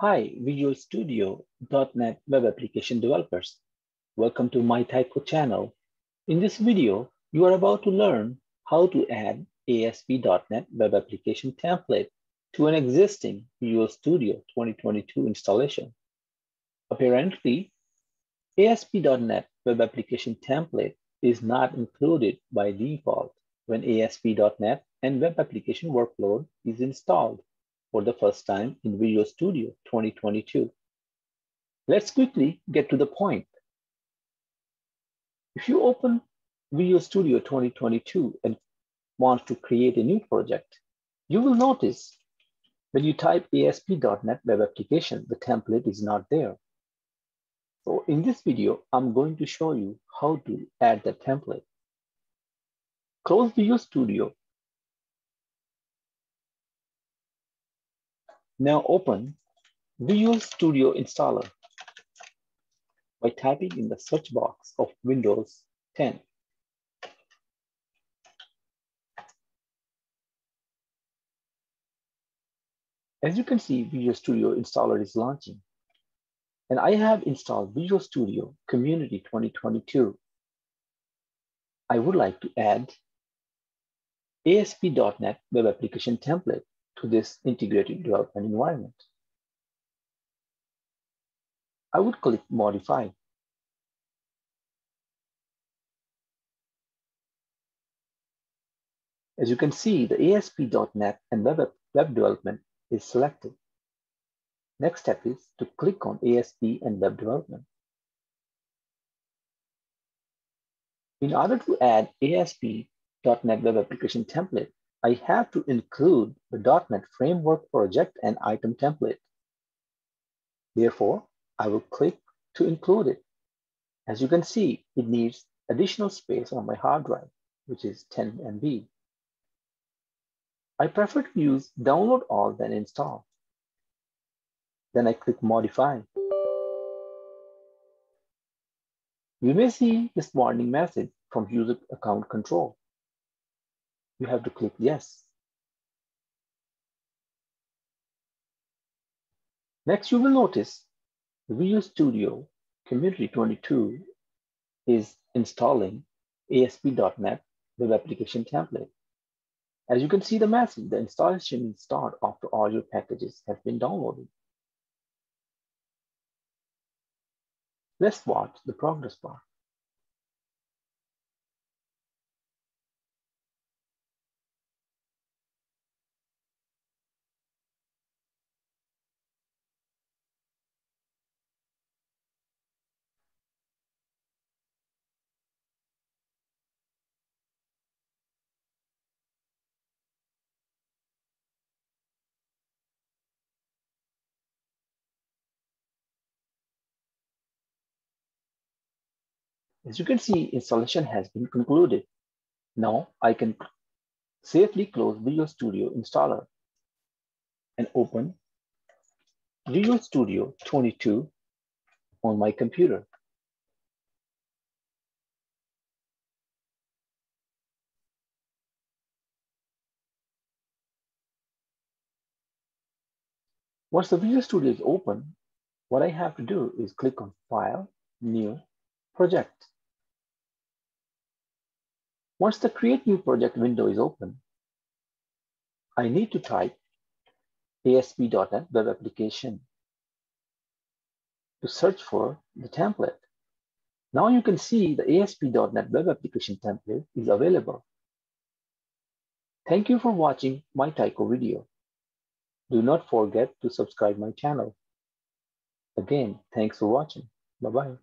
Hi, Visual Studio .NET Web Application Developers. Welcome to my Tycho channel. In this video, you are about to learn how to add ASP.NET Web Application template to an existing Visual Studio 2022 installation. Apparently, ASP.NET Web Application template is not included by default when ASP.NET and Web Application Workload is installed for the first time in Visual Studio 2022. Let's quickly get to the point. If you open Visual Studio 2022 and want to create a new project, you will notice when you type ASP.NET Web Application, the template is not there. So in this video, I'm going to show you how to add the template. Close Visual Studio Now open Visual Studio Installer by typing in the search box of Windows 10. As you can see, Visual Studio Installer is launching. And I have installed Visual Studio Community 2022. I would like to add ASP.NET Web Application Template to this integrated development environment. I would click Modify. As you can see, the ASP.NET and web, web development is selected. Next step is to click on ASP and web development. In order to add ASP.NET Web Application template, I have to include the .NET Framework project and item template. Therefore, I will click to include it. As you can see, it needs additional space on my hard drive, which is 10 MB. I prefer to use download all then install. Then I click modify. You may see this warning message from user account control you have to click yes. Next, you will notice Visual Studio Community 22 is installing ASP.NET Web Application Template. As you can see the message, the installation will start after all your packages have been downloaded. Let's watch the progress bar. As you can see, installation has been concluded. Now I can safely close Visual Studio Installer and open Visual Studio 22 on my computer. Once the Visual Studio is open, what I have to do is click on File, New, Project. Once the Create New Project window is open, I need to type ASP.NET Web Application to search for the template. Now you can see the ASP.NET Web Application template is available. Thank you for watching my Tycho video. Do not forget to subscribe my channel. Again, thanks for watching. Bye-bye.